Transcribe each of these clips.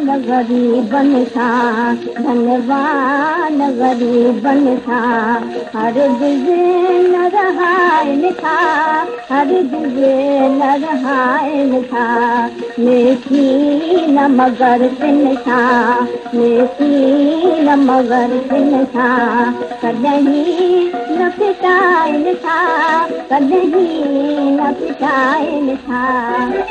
धनवान गरीबन सा धनवान गरीबन सा हर दिवे न रहायन था हर दिवे न रहायन था मेथी न मगर सिन था मेथी न मगर सिन था कॾहिं न पिटाइन था कॾहिं न पिटाइन था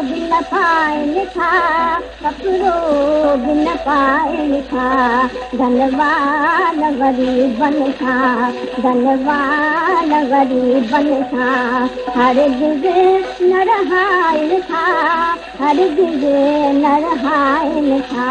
रोग न पाए लिखा कप रोग न पाए लिखा धनवान गरीबन था धनवान गरीबन था हर जुग न रहाय लिखा हर जुग न रहाय लिखा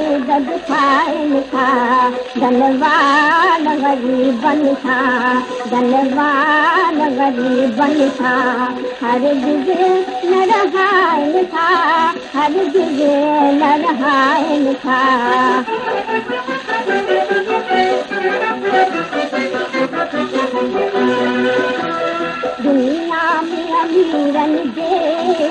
ढलबाल ग़री दुनिया में अमीर जे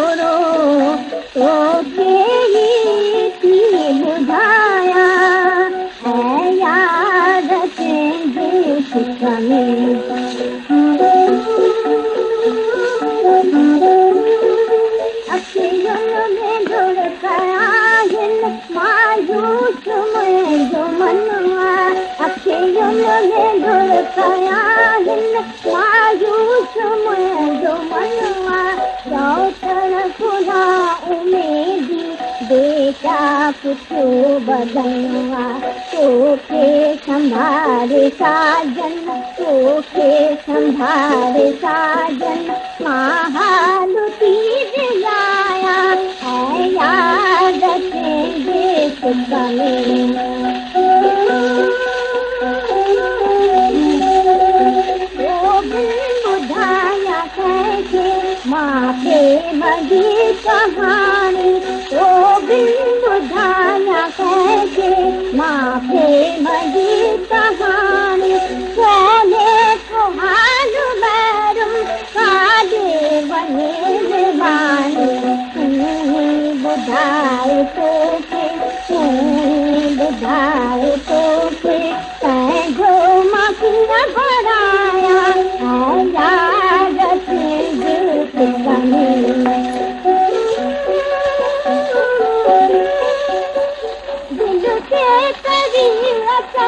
उतो बदनवा तोखे संभारे साजन तोखे संभारे साजन महाल मापे मंदी कहानी ओ बिल मुझा ना कैसे मापे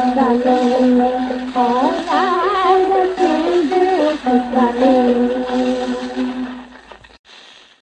哦，亲爱的妻子，菩萨娘。